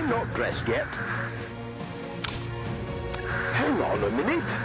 I'm not dressed yet. Hang on a minute.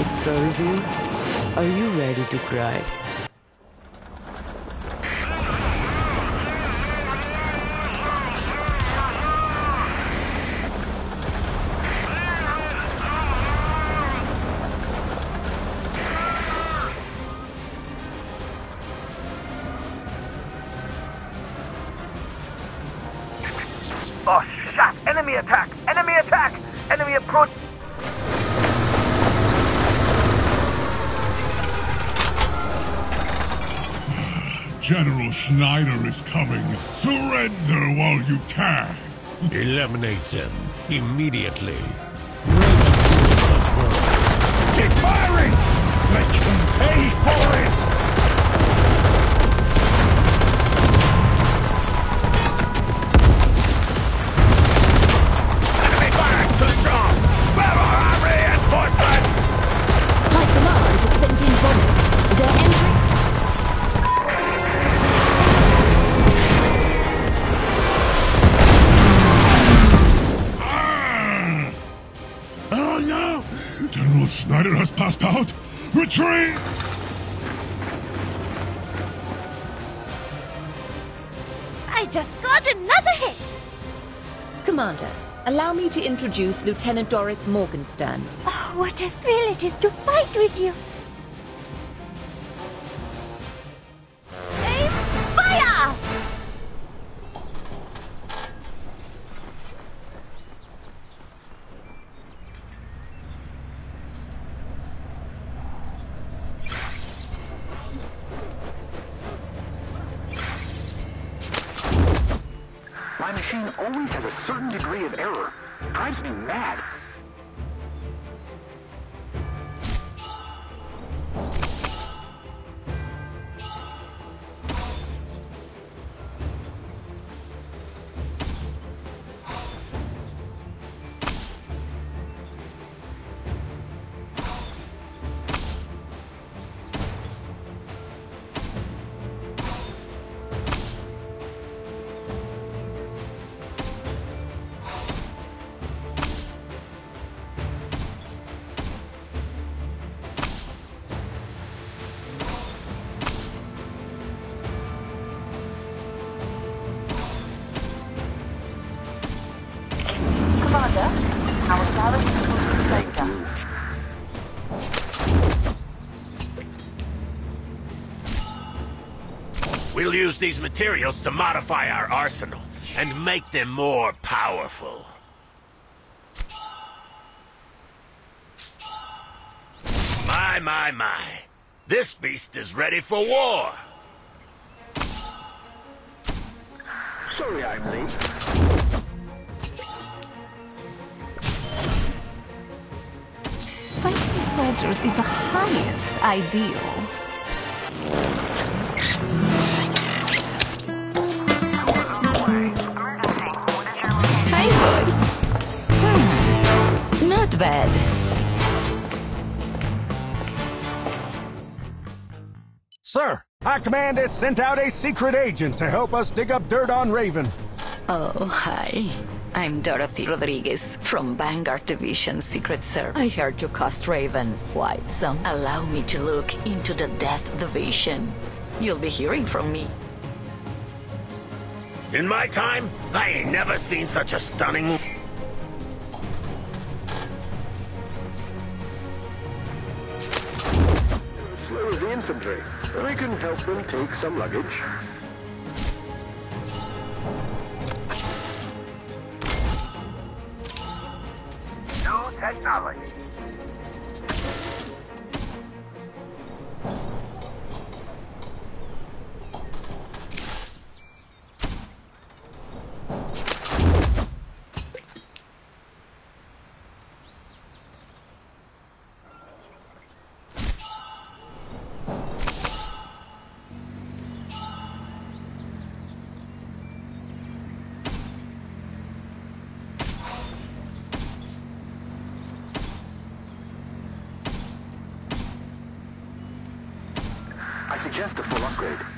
Solvi, are you ready to cry? General Schneider is coming. Surrender while you can. Eliminate him immediately. Raven Keep firing! Let them pay for it! Out. Retreat! I just got another hit! Commander, allow me to introduce Lieutenant Doris Morgenstern. Oh, what a thrill it is to fight with you! Degree of error. Drives me mad. We'll use these materials to modify our arsenal and make them more powerful. My, my, my. This beast is ready for war. Sorry I'm late. Fighting soldiers is the highest ideal. Not bad. Sir, High Command has sent out a secret agent to help us dig up dirt on Raven. Oh, hi. I'm Dorothy Rodriguez from Vanguard Division Secret Service. I heard you cast Raven quite some. Allow me to look into the Death Division. You'll be hearing from me. In my time, I ain't never seen such a stunning... infantry. I can help them take some luggage. Suggest a full upgrade.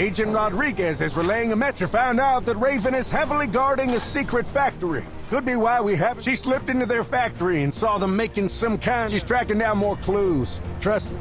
Agent Rodriguez is relaying a message. Found out that Raven is heavily guarding a secret factory. Could be why we have. She slipped into their factory and saw them making some kind. She's tracking down more clues. Trust me.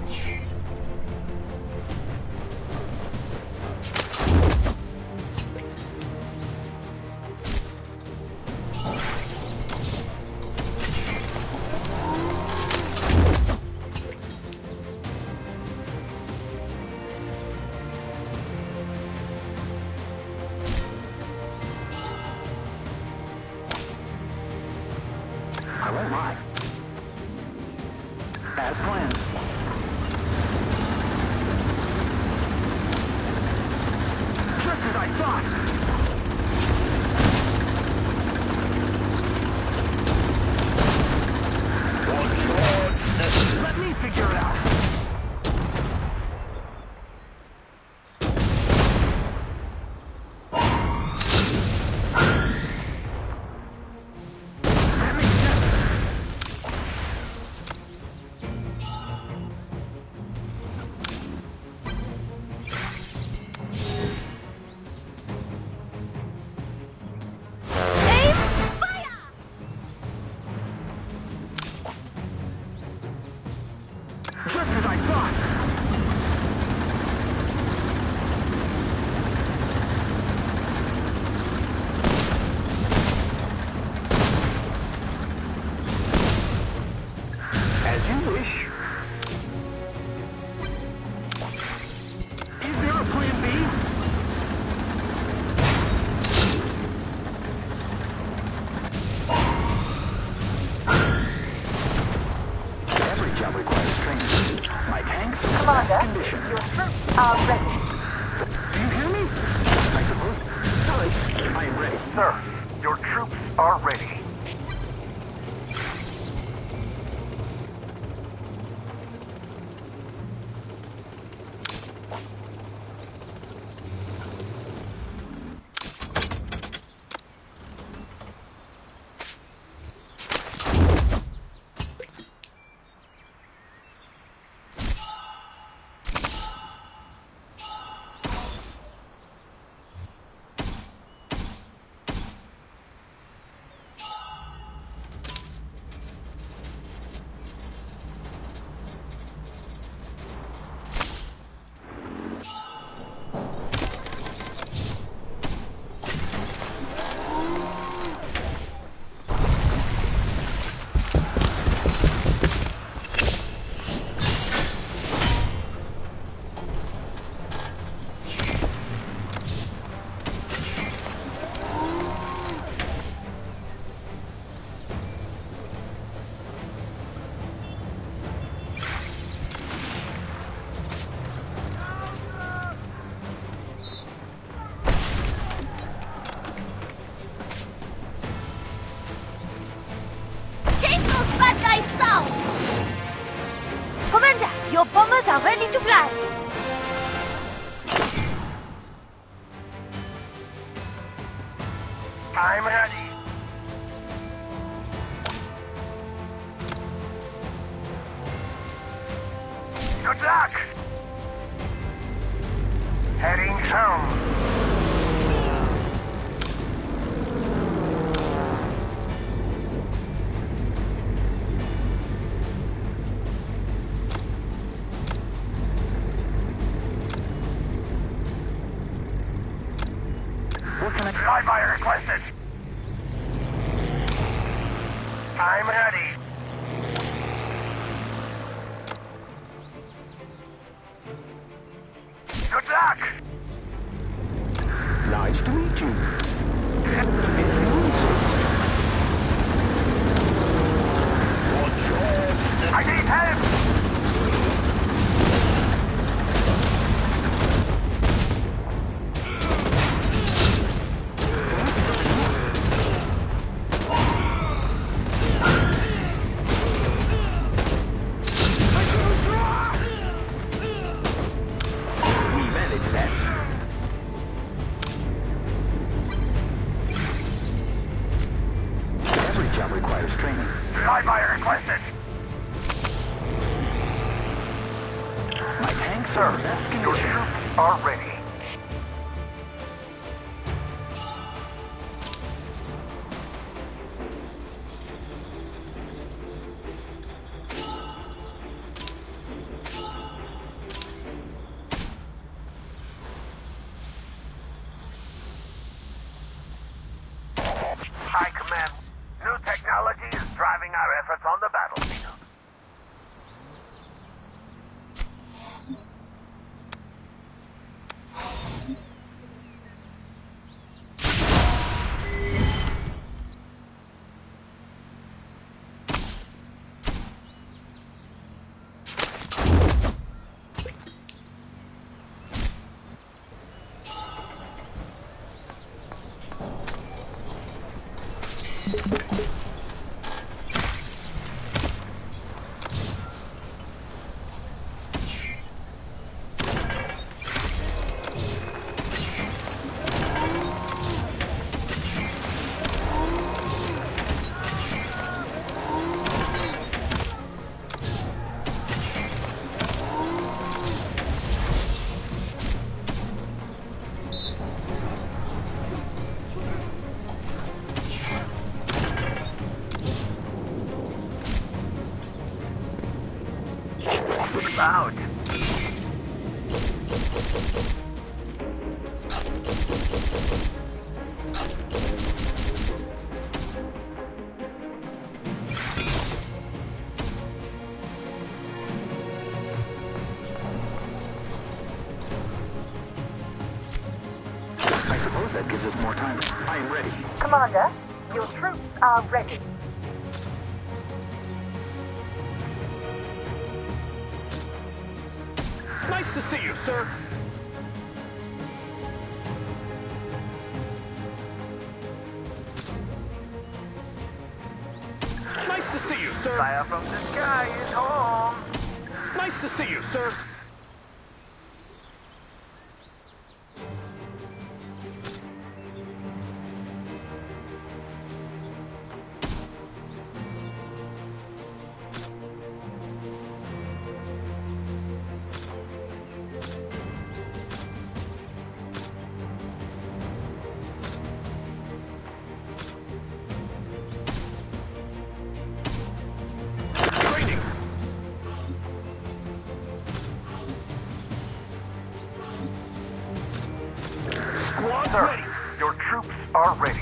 Sir, your troops are ready. Out. Sir, your troops are ready.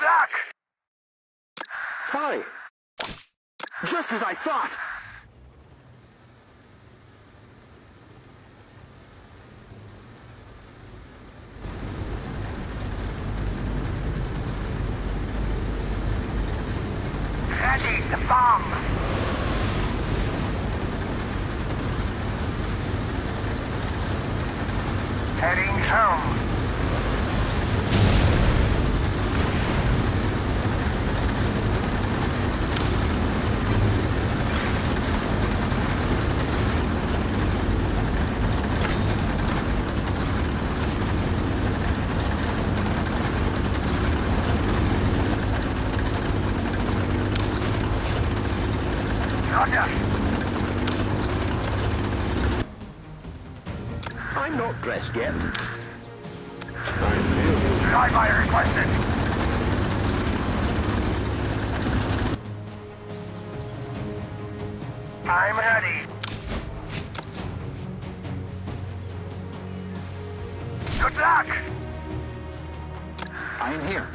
back! Fine. Just as I thought! Ready to bomb! Heading home. Good luck! I am here.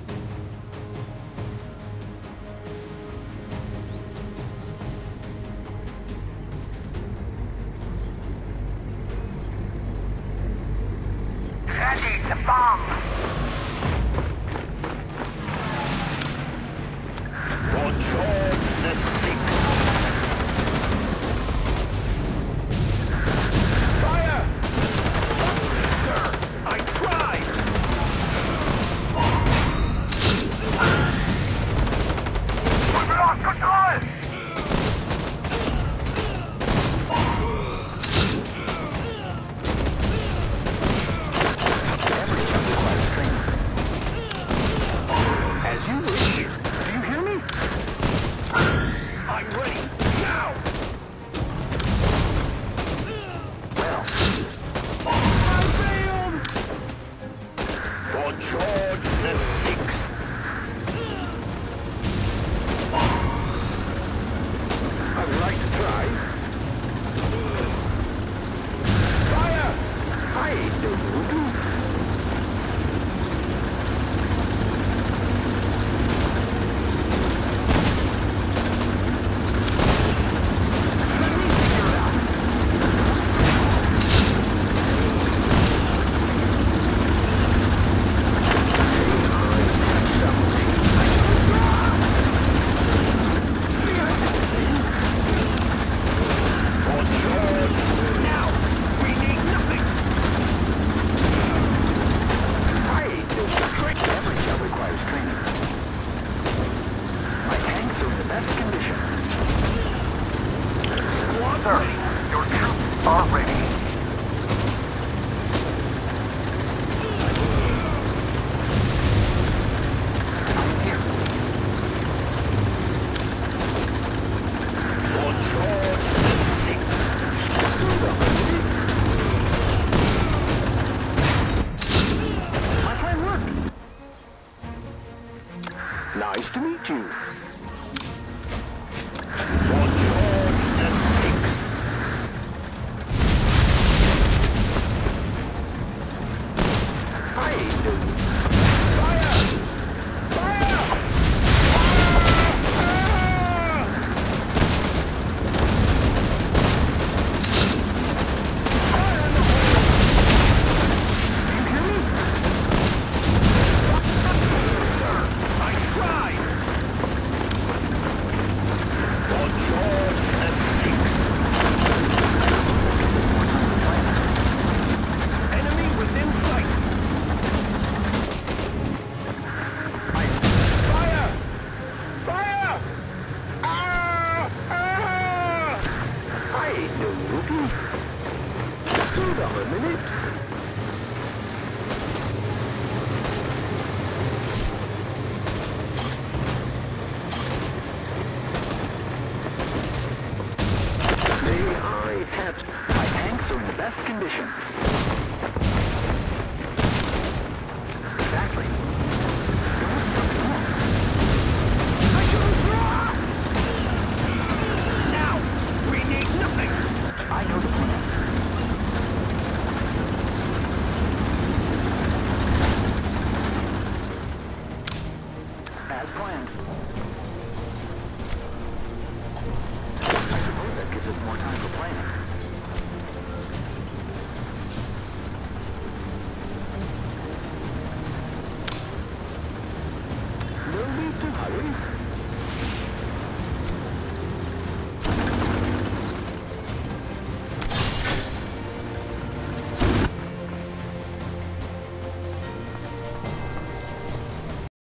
best conditions.